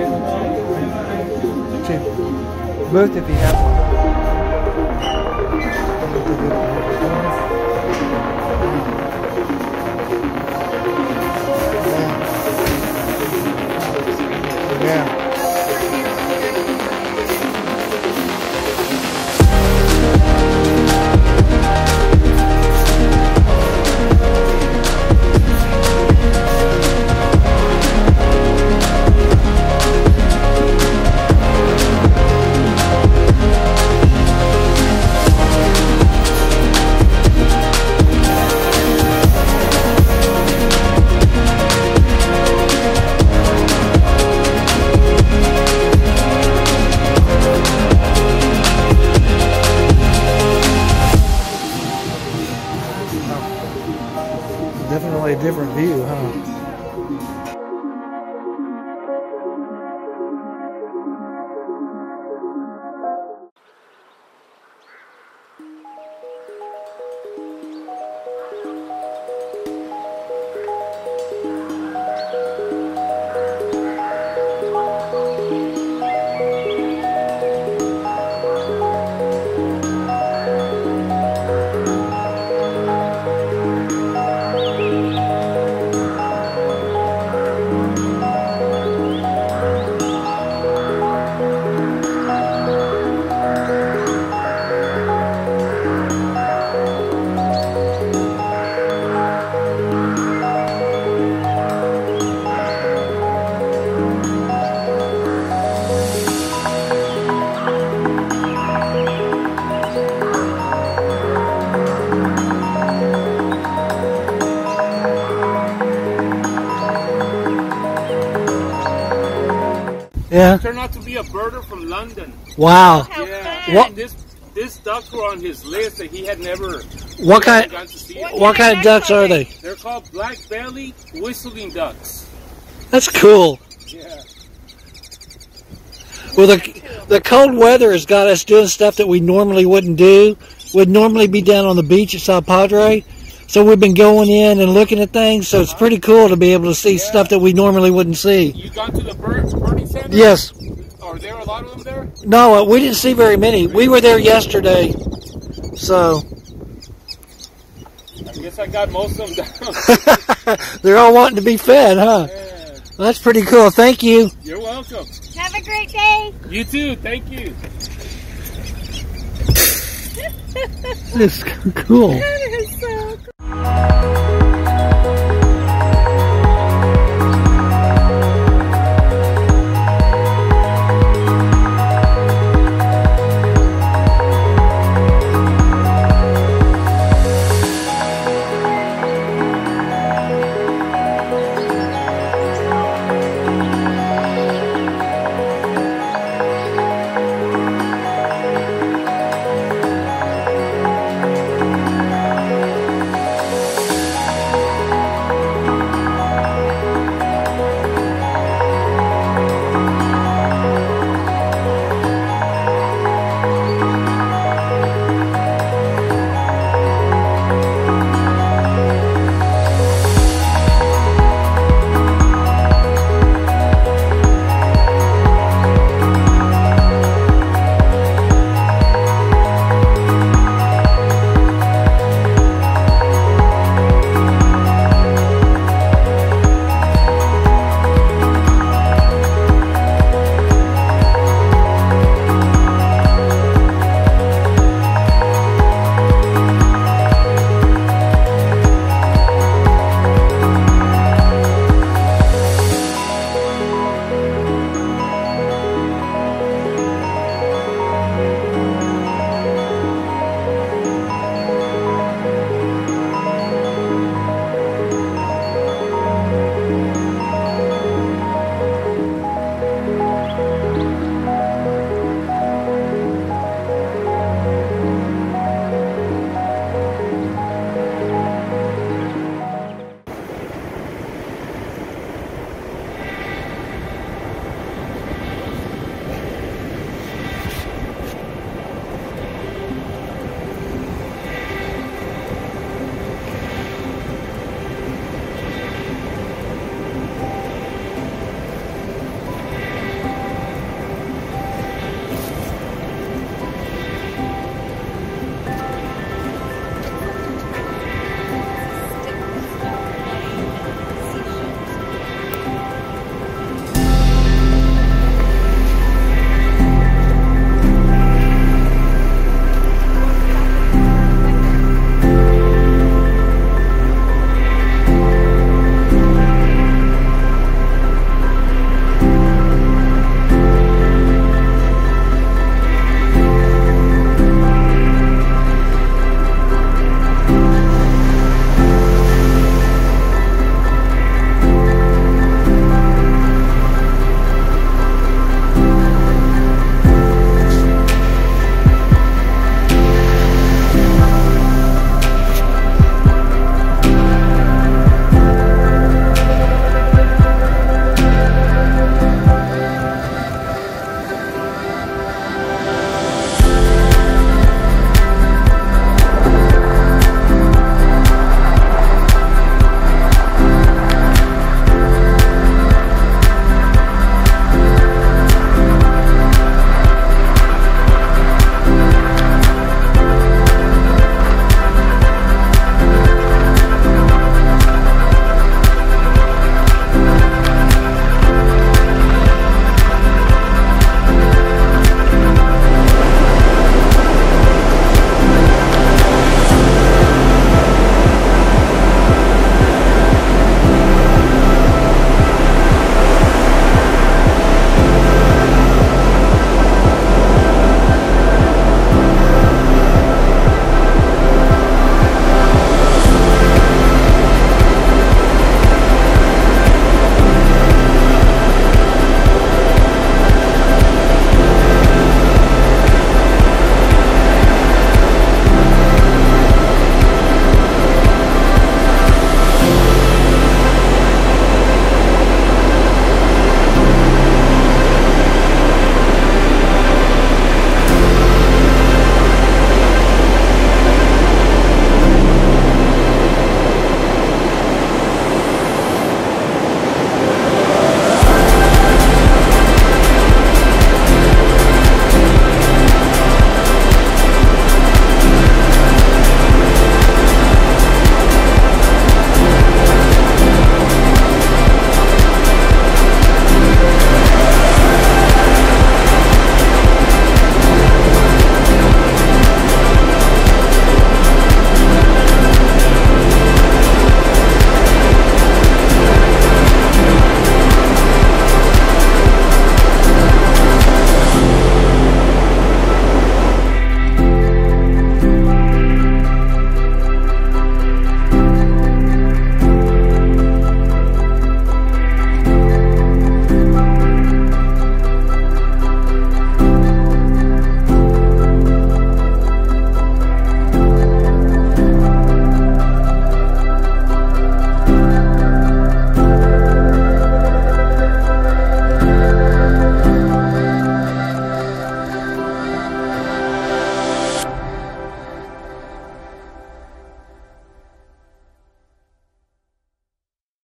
To Booth, if you have Definitely a different view, huh? Yeah. Turned out to be a birder from London. Wow. Yeah. What- And this this ducks were on his list that he had never What kind? hadn't gotten to see it. What kind of ducks are they? They're called black belly whistling ducks. That's cool. Yeah. Well, the the cold weather has got us doing stuff that we normally wouldn't do. Would normally be down on the beach at South Padre. So we've been going in and looking at things. So it's pretty cool to be able to see stuff that we normally wouldn't see. You gone to the bird birding center? Yes. Are there a lot of them there? No, uh, we didn't see very many. We were there yesterday. So I guess I got most of them down. they're all wanting to be fed, huh? Yeah. That's pretty cool. Thank you. You're welcome. Have a great day. You too. Thank you. It's cool. That is so cool.